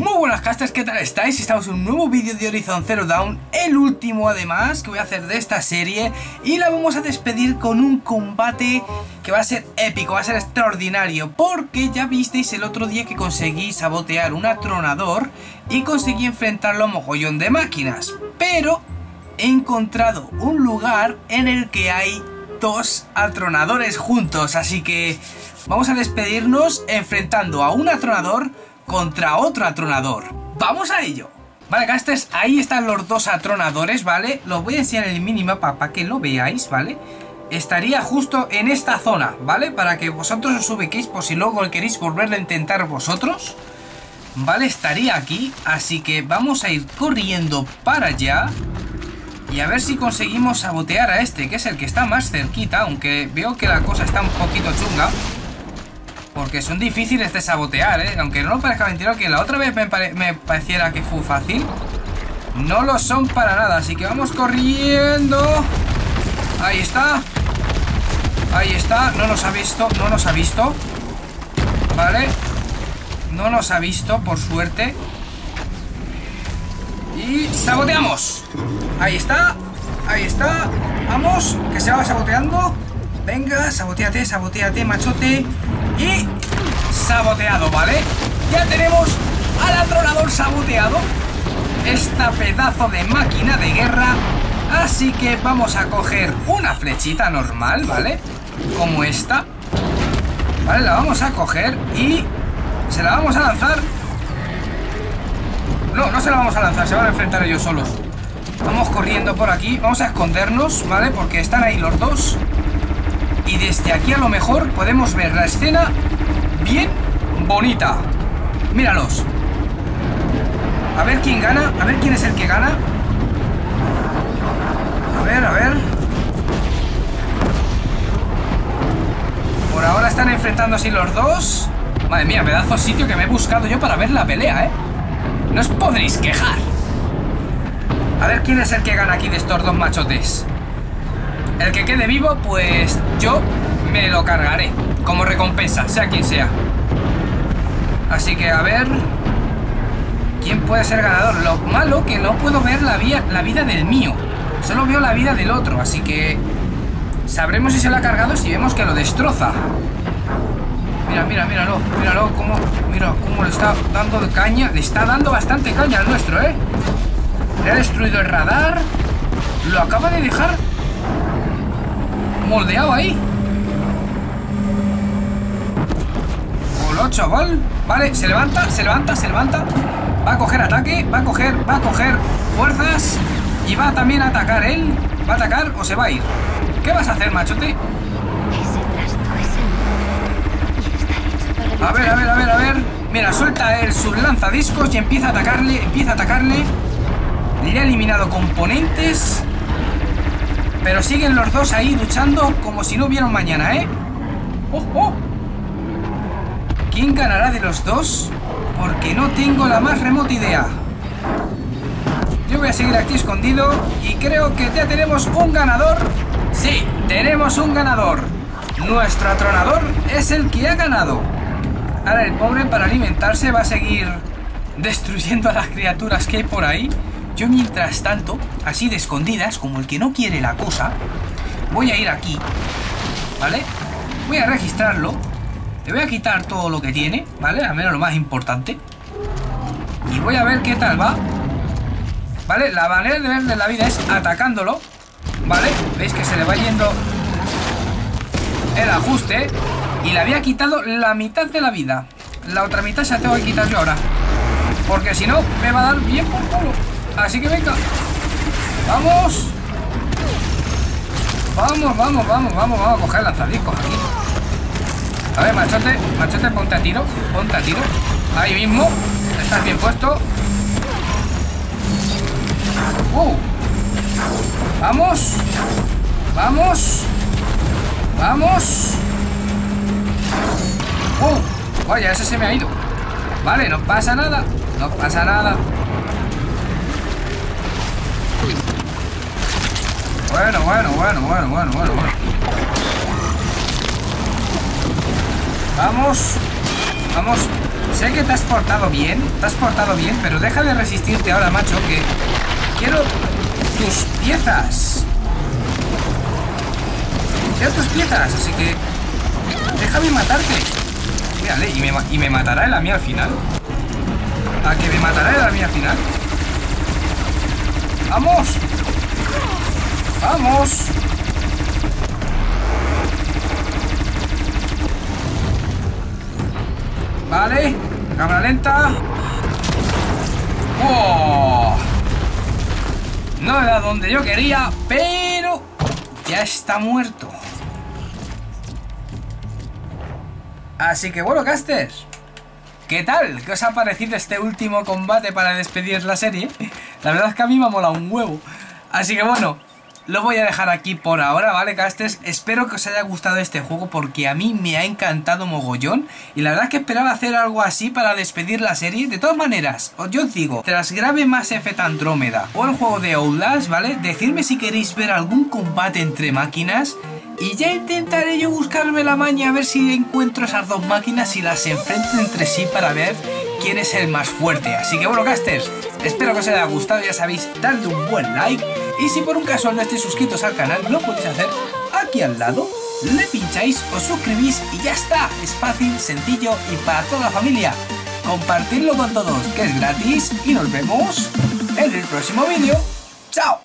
Muy buenas casters, ¿qué tal estáis? Estamos en un nuevo vídeo de Horizon Zero Dawn El último además que voy a hacer de esta serie Y la vamos a despedir con un combate que va a ser épico, va a ser extraordinario Porque ya visteis el otro día que conseguí sabotear un atronador Y conseguí enfrentarlo a mogollón de máquinas Pero he encontrado un lugar en el que hay dos atronadores juntos Así que vamos a despedirnos enfrentando a un atronador contra otro atronador. ¡Vamos a ello! Vale, casters, ahí están los dos atronadores, ¿vale? Los voy a enseñar en el minimapa para que lo veáis, ¿vale? Estaría justo en esta zona, ¿vale? Para que vosotros os ubiquéis por si luego queréis volverlo a intentar vosotros. ¿Vale? Estaría aquí, así que vamos a ir corriendo para allá. Y a ver si conseguimos sabotear a este, que es el que está más cerquita, aunque veo que la cosa está un poquito chunga. Porque son difíciles de sabotear, ¿eh? Aunque no lo parezca mentira, que la otra vez me, pareciera que fue fácil. No lo son para nada, así que vamos corriendo. Ahí está. Ahí está. No nos ha visto, no nos ha visto. Vale. No nos ha visto, por suerte. Y saboteamos. Ahí está. Ahí está. Vamos, que se va saboteando. Venga, saboteate, saboteate, machote. Y saboteado, ¿vale? Ya tenemos al atronador saboteado. Esta pedazo de máquina de guerra. Así que vamos a coger una flechita normal, ¿vale? Como esta. Vale, la vamos a coger y se la vamos a lanzar. No, no se la vamos a lanzar, se van a enfrentar ellos solos. Vamos corriendo por aquí, vamos a escondernos, ¿vale? Porque están ahí los dos. Y desde aquí a lo mejor podemos ver la escena bien bonita. Míralos. A ver quién gana, a ver quién es el que gana. A ver, a ver. Por ahora están enfrentando así los dos. Madre mía, pedazo sitio que me he buscado yo para ver la pelea, ¿eh? No os podréis quejar. A ver quién es el que gana aquí de estos dos machotes. El que quede vivo, pues yo me lo cargaré como recompensa, sea quien sea. Así que a ver... ¿Quién puede ser ganador? Lo malo que no puedo ver la, la vida del mío. Solo veo la vida del otro, así que... Sabremos si se lo ha cargado si vemos que lo destroza. Mira, mira, míralo, míralo, cómo, mira cómo le está dando caña. Le está dando bastante caña al nuestro, ¿eh? Le ha destruido el radar. Lo acaba de dejar moldeado ahí. Hola, chaval. Vale, se levanta, se levanta, se levanta. Va a coger ataque, va a coger, va a coger fuerzas. Y va también a atacar él. ¿Va a atacar o se va a ir? ¿Qué vas a hacer, machote? A ver, a ver, a ver, a ver. Mira, suelta él sus lanzadiscos y empieza a atacarle, empieza a atacarle. Le ha eliminado componentes. Pero siguen los dos ahí luchando como si no hubiera mañana, ¿eh? ¡Oh, oh! ¿Quién ganará de los dos? Porque no tengo la más remota idea. Yo voy a seguir aquí escondido y creo que ya tenemos un ganador. Sí, tenemos un ganador. Nuestro atronador es el que ha ganado. Ahora el pobre para alimentarse va a seguir destruyendo a las criaturas que hay por ahí. Yo mientras tanto, así de escondidas, como el que no quiere la cosa, voy a ir aquí, ¿vale? Voy a registrarlo, le voy a quitar todo lo que tiene, ¿vale? Al menos lo más importante. Y voy a ver qué tal va. ¿Vale? La manera de ver de la vida es atacándolo, ¿vale? Veis que se le va yendo el ajuste y le había quitado la mitad de la vida. La otra mitad se la tengo que quitar yo ahora. Porque si no, me va a dar bien por culo. Así que venga. Vamos. Vamos, vamos, vamos, vamos, vamos a coger lanzadiscos aquí. A ver, machote, machote, ponte a tiro, ponte a tiro. Ahí mismo. Estás bien puesto. Uh. Vamos. Vamos. Vamos. Uh. Vaya, ese se me ha ido. Vale, no pasa nada. No pasa nada. Bueno, bueno, bueno, bueno, bueno, bueno, bueno. Vamos. Vamos. Sé que te has portado bien, te has portado bien, pero deja de resistirte ahora, macho, que quiero tus piezas. Quiero tus piezas, así que déjame matarte. Mírale, y me, matará el a mí al final. ¿A que me matará el a mí al final? ¡Vamos! ¡Vamos! Vale, cámara lenta. ¡Wow! No era donde yo quería, pero ya está muerto. Así que bueno, casters. ¿Qué tal? ¿Qué os ha parecido este último combate para despedir la serie? La verdad es que a mí me ha molado un huevo. Así que bueno, lo voy a dejar aquí por ahora, ¿vale, casters? Espero que os haya gustado este juego porque a mí me ha encantado mogollón. Y la verdad es que esperaba hacer algo así para despedir la serie. De todas maneras, yo os digo, tras grave más Effect Andrómeda o el juego de Outlast, ¿vale? Decidme si queréis ver algún combate entre máquinas y ya intentaré yo buscarme la maña a ver si encuentro esas dos máquinas y las enfrento entre sí para ver quién es el más fuerte. Así que bueno, casters, espero que os haya gustado, ya sabéis, dadle un buen like. Y si por un caso no estéis suscritos al canal, lo podéis hacer aquí al lado. Le pincháis, os suscribís y ya está. Es fácil, sencillo y para toda la familia. Compartidlo con todos, que es gratis. Y nos vemos en el próximo vídeo. ¡Chao!